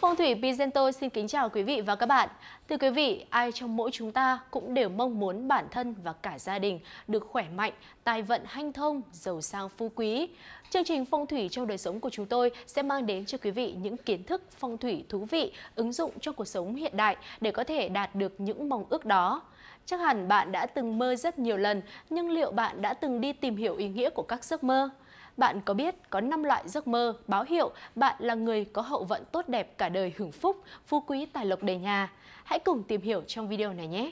Phong thủy Pizento xin kính chào quý vị và các bạn. Thưa quý vị, ai trong mỗi chúng ta cũng đều mong muốn bản thân và cả gia đình được khỏe mạnh, tài vận hanh thông, giàu sang phú quý. Chương trình Phong thủy trong đời sống của chúng tôi sẽ mang đến cho quý vị những kiến thức phong thủy thú vị, ứng dụng trong cuộc sống hiện đại để có thể đạt được những mong ước đó. Chắc hẳn bạn đã từng mơ rất nhiều lần, nhưng liệu bạn đã từng đi tìm hiểu ý nghĩa của các giấc mơ? Bạn có biết có 5 loại giấc mơ báo hiệu bạn là người có hậu vận tốt đẹp cả đời hưởng phúc, phú quý tài lộc đầy nhà? Hãy cùng tìm hiểu trong video này nhé!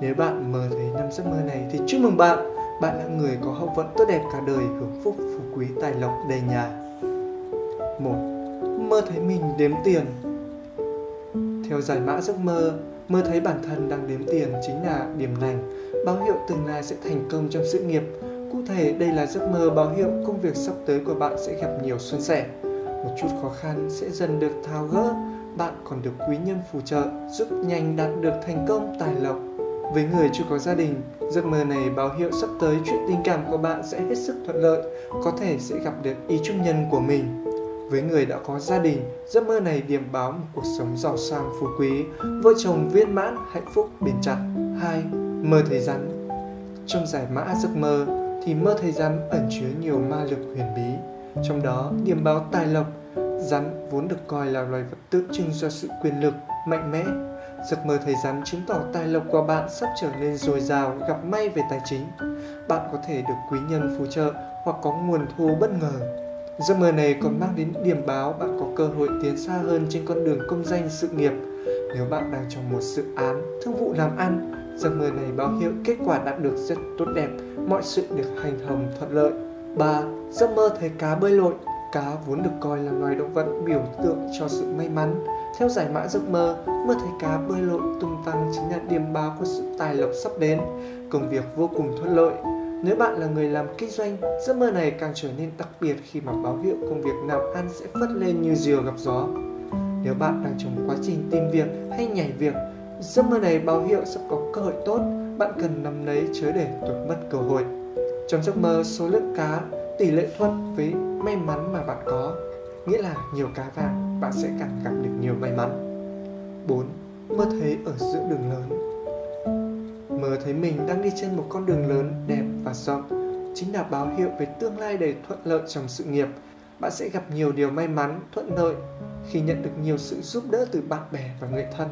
Nếu bạn mơ thấy năm giấc mơ này thì chúc mừng bạn, bạn là người có hậu vận tốt đẹp cả đời, hưởng phúc, phú quý, tài lộc đầy nhà. 1. Mơ thấy mình đếm tiền Theo giải mã giấc mơ, mơ thấy bản thân đang đếm tiền chính là điểm lành, báo hiệu tương lai sẽ thành công trong sự nghiệp. Cụ thể, đây là giấc mơ báo hiệu công việc sắp tới của bạn sẽ gặp nhiều xuân sẻ. Một chút khó khăn sẽ dần được tháo gỡ, bạn còn được quý nhân phù trợ, giúp nhanh đạt được thành công tài lộc. Với người chưa có gia đình, giấc mơ này báo hiệu sắp tới chuyện tình cảm của bạn sẽ hết sức thuận lợi, có thể sẽ gặp được ý trung nhân của mình. Với người đã có gia đình, giấc mơ này điểm báo một cuộc sống giàu sang phú quý, vợ chồng viên mãn, hạnh phúc, bền chặt. 2. Mơ thấy rắn Trong giải mã giấc mơ thì mơ thấy rắn ẩn chứa nhiều ma lực huyền bí. Trong đó, điểm báo tài lộc, rắn vốn được coi là loài vật tượng trưng cho sự quyền lực, mạnh mẽ, Giấc mơ thầy rắn chứng tỏ tài lộc của bạn sắp trở nên dồi dào, gặp may về tài chính. Bạn có thể được quý nhân phù trợ hoặc có nguồn thu bất ngờ. Giấc mơ này còn mang đến điểm báo bạn có cơ hội tiến xa hơn trên con đường công danh sự nghiệp. Nếu bạn đang trong một dự án, thương vụ làm ăn, giấc mơ này báo hiệu kết quả đạt được rất tốt đẹp, mọi sự được hành hồng thuận lợi. 3. Giấc mơ thấy cá bơi lội Cá vốn được coi là loài động vật biểu tượng cho sự may mắn. Theo giải mã giấc mơ, mơ thấy cá bơi lội tung tăng chính là điểm báo của sự tài lộc sắp đến. Công việc vô cùng thuận lợi. Nếu bạn là người làm kinh doanh, giấc mơ này càng trở nên đặc biệt khi mà báo hiệu công việc làm ăn sẽ phất lên như diều gặp gió. Nếu bạn đang trong quá trình tìm việc hay nhảy việc, giấc mơ này báo hiệu sắp có cơ hội tốt, bạn cần nắm lấy chớ để tuột mất cơ hội. Trong giấc mơ, số lượng cá tỷ lệ thuận với may mắn mà bạn có nghĩa là nhiều cá vàng bạn sẽ càng gặp được nhiều may mắn 4. Mơ thấy ở giữa đường lớn Mơ thấy mình đang đi trên một con đường lớn đẹp và rộng chính là báo hiệu về tương lai đầy thuận lợi trong sự nghiệp. Bạn sẽ gặp nhiều điều may mắn, thuận lợi khi nhận được nhiều sự giúp đỡ từ bạn bè và người thân.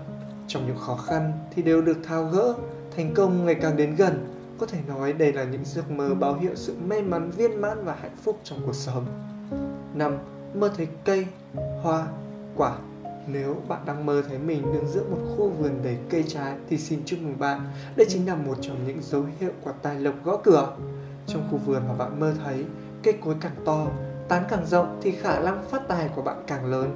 Trong những khó khăn thì đều được tháo gỡ, thành công ngày càng đến gần có thể nói đây là những giấc mơ báo hiệu sự may mắn viên mãn và hạnh phúc trong cuộc sống. 5. Mơ thấy cây, hoa, quả nếu bạn đang mơ thấy mình đứng giữa một khu vườn đầy cây trái thì xin chúc mừng bạn. Đây chính là một trong những dấu hiệu của tài lộc gõ cửa. Trong khu vườn mà bạn mơ thấy, cây cối càng to, tán càng rộng thì khả năng phát tài của bạn càng lớn.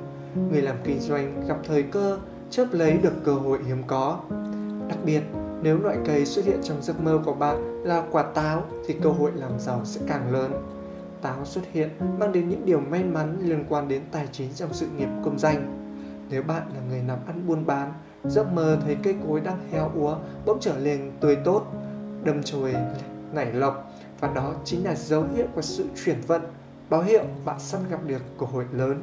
Người làm kinh doanh gặp thời cơ, chớp lấy được cơ hội hiếm có. Đặc biệt, nếu loại cây xuất hiện trong giấc mơ của bạn là quả táo thì cơ hội làm giàu sẽ càng lớn. Táo xuất hiện mang đến những điều may mắn liên quan đến tài chính trong sự nghiệp công danh. Nếu bạn là người làm ăn buôn bán, giấc mơ thấy cây cối đang héo úa bỗng trở lên tươi tốt, đâm chồi nảy lộc và đó chính là dấu hiệu của sự chuyển vận, báo hiệu bạn sắp gặp được cơ hội lớn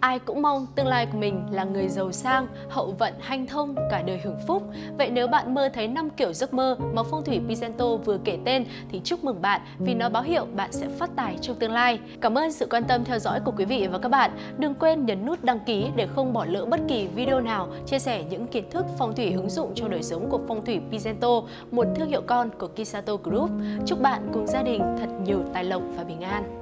Ai cũng mong tương lai của mình là người giàu sang, hậu vận hanh thông, cả đời hưởng phúc. Vậy nếu bạn mơ thấy năm kiểu giấc mơ mà phong thủy Pizento vừa kể tên thì chúc mừng bạn vì nó báo hiệu bạn sẽ phát tài trong tương lai. Cảm ơn sự quan tâm theo dõi của quý vị và các bạn. Đừng quên nhấn nút đăng ký để không bỏ lỡ bất kỳ video nào chia sẻ những kiến thức phong thủy ứng dụng cho đời sống của phong thủy Pizento, một thương hiệu con của Kisato Group. Chúc bạn cùng gia đình thật nhiều tài lộc và bình an.